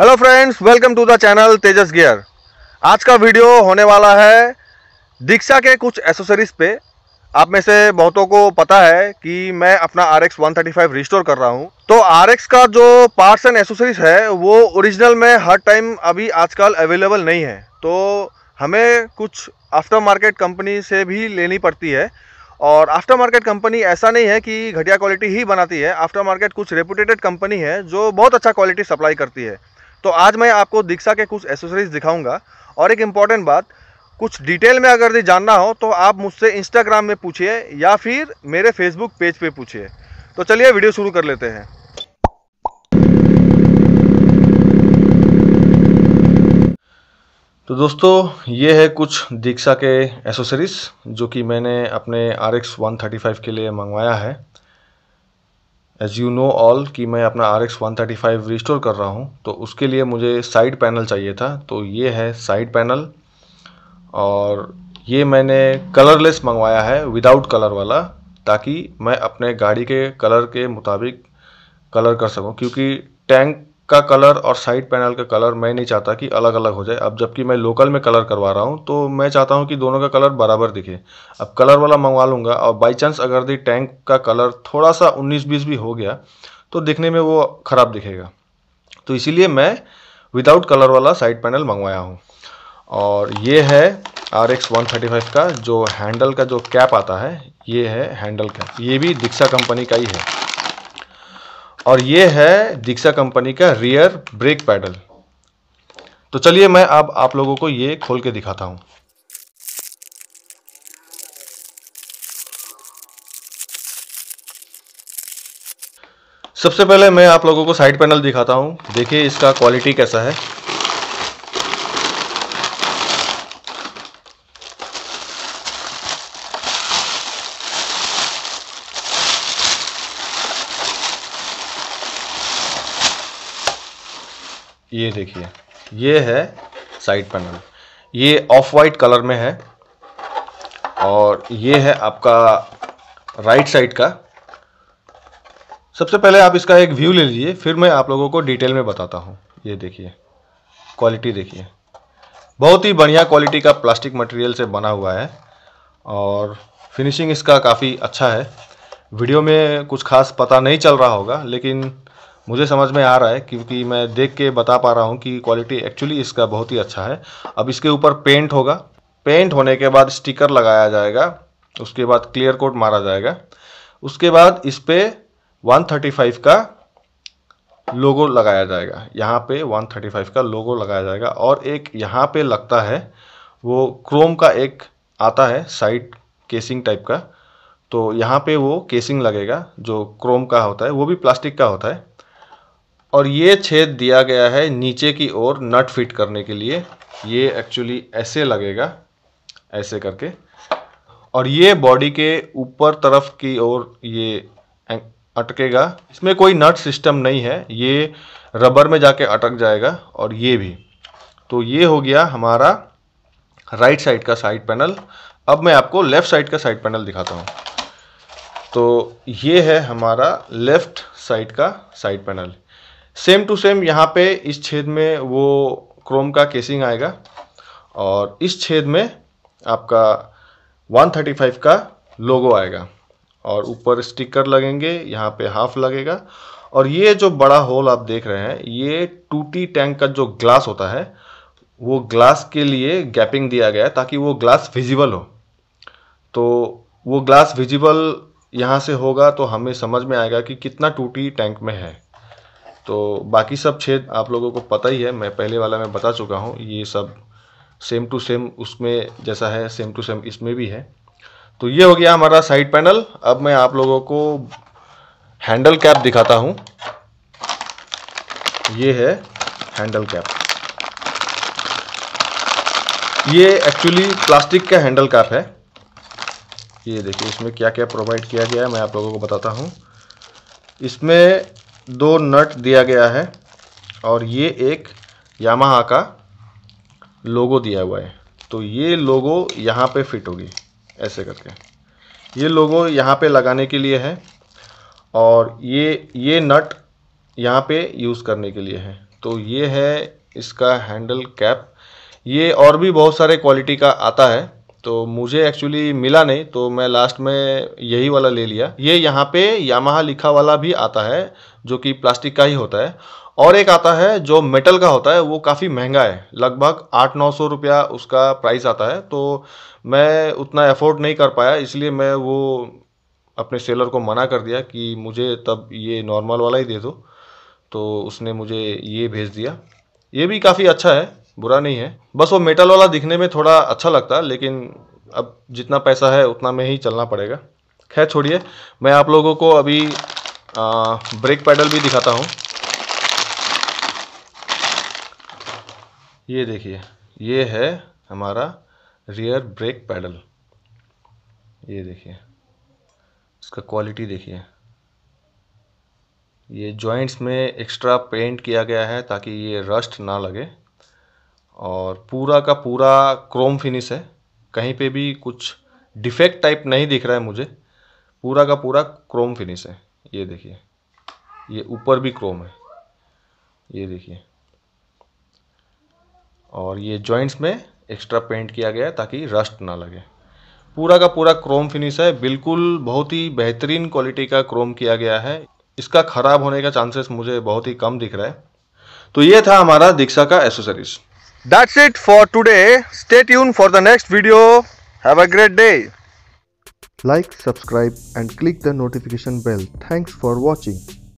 Hello friends welcome to the channel Tejas gear आज का video होने वाला है दीक्षा के कुछ एसेसरीज पे। आप में से बहुतों को पता है कि मैं अपना R X one thirty five restore कर रहा हूँ। तो आर एक्स का जो पार्ट्स एंड एसेसरीज है, वो ओरिजिनल में हर टाइम अभी आजकल अवेलेबल नहीं है। तो हमें कुछ आफ्टर मार्केट कंपनी से भी लेनी पड़ती है। और आफ्टर मार्केट कंपनी ऐसा नहीं है कि घटिया क्वालिटी ही बनाती है। आफ्टर मार्केट कुछ रेपुटेटेड कंपनी है, जो बहुत अच्छा क्वालिटी सप्लाई करती है। तो आज मैं आपको दीक्षा के कुछ एसेसरीज दिखाऊँगा। और एक इंपॉर्टेंट बात, कुछ डिटेल में अगर जानना हो तो आप मुझसे इंस्टाग्राम में पूछिए या फिर मेरे फेसबुक पेज पे पूछिए। तो चलिए वीडियो शुरू कर लेते हैं। तो दोस्तों, ये है कुछ दीक्षा के एसेसरीज जो कि मैंने अपने आर एक्स के लिए मंगवाया है। एज़ यू नो ऑल कि मैं अपना R X one thirty five restore कर रहा हूँ तो उसके लिए मुझे साइड पैनल चाहिए था तो ये है साइड पैनल और ये मैंने कलरलेस मंगवाया है विदाउट कलर वाला, ताकि मैं अपने गाड़ी के कलर के मुताबिक कलर कर सकूँ, क्योंकि टैंक का कलर और साइड पैनल का कलर मैं नहीं चाहता कि अलग अलग हो जाए। अब जबकि मैं लोकल में कलर करवा रहा हूँ तो मैं चाहता हूँ कि दोनों का कलर बराबर दिखे। अब कलर वाला मंगवा लूँगा और बाई चांस अगर दी टैंक का कलर थोड़ा सा उन्नीस बीस भी हो गया तो दिखने में वो ख़राब दिखेगा। तो इसीलिए मैं विदाउट कलर वाला साइड पैनल मंगवाया हूँ। और ये है R X one thirty five का, जो हैंडल का जो कैप आता है, ये है हैंडल कैप ये भी दीक्षा कंपनी का ही है। और ये है दीक्षा कंपनी का रियर ब्रेक पैडल तो चलिए मैं अब आप लोगों को ये खोल के दिखाता हूँ। सबसे पहले मैं आप लोगों को साइड पैनल दिखाता हूँ। देखिए इसका क्वालिटी कैसा है। ये देखिए, ये है साइड पैनल ये ऑफ़ वाइट कलर में है और ये है आपका राइट साइड का। सबसे पहले आप इसका एक व्यू ले लीजिए, फिर मैं आप लोगों को डिटेल में बताता हूँ। ये देखिए क्वालिटी देखिए। बहुत ही बढ़िया क्वालिटी का प्लास्टिक मटेरियल से बना हुआ है और फिनिशिंग इसका काफ़ी अच्छा है। वीडियो में कुछ खास पता नहीं चल रहा होगा, लेकिन मुझे समझ में आ रहा है क्योंकि मैं देख के बता पा रहा हूँ कि क्वालिटी एक्चुअली इसका बहुत ही अच्छा है। अब इसके ऊपर पेंट होगा। पेंट होने के बाद स्टिकर लगाया जाएगा। उसके बाद क्लियर कोट मारा जाएगा। उसके बाद इस पर वन थर्टी फाइव का लोगो लगाया जाएगा। यहाँ पे 135 का लोगो लगाया जाएगा और एक यहाँ पे लगता है, वो क्रोम का एक आता है साइड केसिंग टाइप का। तो यहाँ पे वो केसिंग लगेगा, जो क्रोम का होता है, वो भी प्लास्टिक का होता है। और ये छेद दिया गया है नीचे की ओर नट फिट करने के लिए। ये एक्चुअली ऐसे लगेगा, ऐसे करके। और ये बॉडी के ऊपर तरफ़ की ओर ये अटकेगा। इसमें कोई नट सिस्टम नहीं है, ये रबर में जाके अटक जाएगा और ये भी। तो ये हो गया हमारा राइट साइड का साइड पैनल अब मैं आपको लेफ़्ट साइड का साइड पैनल दिखाता हूँ। तो ये है हमारा लेफ़्ट साइड का side panel same to same यहाँ पे इस छेद में वो क्रोम का केसिंग आएगा और इस छेद में आपका 135 का लोगो आएगा और ऊपर स्टिकर लगेंगे, यहाँ पे हाफ़ लगेगा। और ये जो बड़ा होल आप देख रहे हैं, ये टूटी टैंक का जो ग्लास होता है, वो ग्लास के लिए गैपिंग दिया गया है ताकि वो ग्लास विजिबल हो। तो वो ग्लास विजिबल यहाँ से होगा तो हमें समझ में आएगा कि कितना टूटी टैंक में है। तो बाकी सब छेद आप लोगों को पता ही है, मैं पहले वाला में बता चुका हूँ, ये सब सेम टू सेम उसमें जैसा है सेम टू सेम इसमें भी है। तो ये हो गया हमारा साइड पैनल अब मैं आप लोगों को हैंडल कैप दिखाता हूँ। ये है हैंडल कैप ये एक्चुअली प्लास्टिक का हैंडल कैप है। ये देखिए, इसमें क्या क्या प्रोवाइड किया गया है, मैं आप लोगों को बताता हूँ। इसमें दो नट दिया गया है और ये एक यामाहा का लोगो दिया हुआ है। तो ये लोगो यहाँ पे फिट होगी, ऐसे करके। ये लोगो यहाँ पे लगाने के लिए है और ये ये नट यहाँ पे यूज़ करने के लिए है। तो ये है इसका हैंडल कैप ये और भी बहुत सारे क्वालिटी का आता है। तो मुझे एक्चुअली मिला नहीं तो मैं लास्ट में यही वाला ले लिया। ये यहाँ पे यामाहा लिखा वाला भी आता है, जो कि प्लास्टिक का ही होता है। और एक आता है जो मेटल का होता है, वो काफ़ी महँगा है। लगभग आठ नौ सौ रुपया उसका प्राइस आता है तो मैं उतना अफोर्ड नहीं कर पाया, इसलिए मैं वो अपने सेलर को मना कर दिया कि मुझे तब ये नॉर्मल वाला ही दे दो। तो उसने मुझे ये भेज दिया। ये भी काफ़ी अच्छा है। बुरा नहीं है। बस वो मेटल वाला दिखने में थोड़ा अच्छा लगता लेकिन अब जितना पैसा है उतना में ही चलना पड़ेगा। खैर छोड़िए। मैं आप लोगों को अभी आ, ब्रेक पैडल भी दिखाता हूँ। ये देखिए ये है हमारा रियर ब्रेक पैडल ये देखिए इसका क्वालिटी देखिए। ये जॉइंट्स में एक्स्ट्रा पेंट किया गया है ताकि ये रस्ट ना लगे। और पूरा का पूरा क्रोम फिनिश है। कहीं पे भी कुछ डिफेक्ट टाइप नहीं दिख रहा है मुझे। पूरा का पूरा क्रोम फिनिश है। ये देखिए। ये ऊपर भी क्रोम है। ये देखिए। और ये जॉइंट्स में एक्स्ट्रा पेंट किया गया है ताकि रस्ट ना लगे। पूरा का पूरा क्रोम फिनिश है। बिल्कुल बहुत ही बेहतरीन क्वालिटी का क्रोम किया गया है। इसका ख़राब होने का चांसेस मुझे बहुत ही कम दिख रहा है। तो ये था हमारा दीक्षा का accessories That's it for today. Stay tuned for the next video. Have a great day. Like, subscribe and click the notification bell. Thanks for watching.